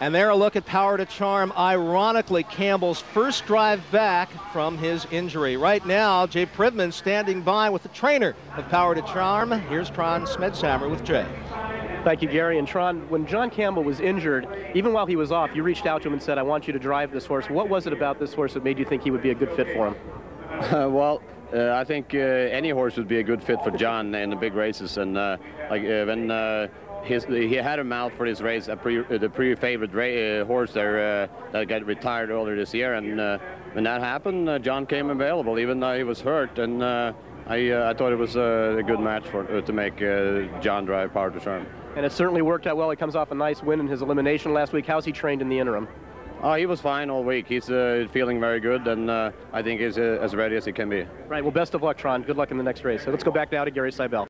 And there a look at Power to Charm. Ironically, Campbell's first drive back from his injury. Right now, Jay Privman standing by with the trainer of Power to Charm. Here's Trond Smedshammer with Jay. Thank you, Gary. And Trond, when John Campbell was injured, even while he was off, you reached out to him and said, I want you to drive this horse. What was it about this horse that made you think he would be a good fit for him? Uh, well, uh, I think uh, any horse would be a good fit for John in the big races. And uh, like uh, when uh, his, he had him out for this race, pre, the pre-favorite uh, horse there uh, that got retired earlier this year. And uh, when that happened, John came available, even though he was hurt. And I, I thought it was a good match for to make John drive Power to Charm. And it certainly worked out well. He comes off a nice win in his elimination last week. How's he trained in the interim? Oh, he was fine all week. He's uh, feeling very good, and uh, I think he's uh, as ready as he can be. Right. Well, best of luck, Trond. Good luck in the next race. So let's go back now to Gary Seibel.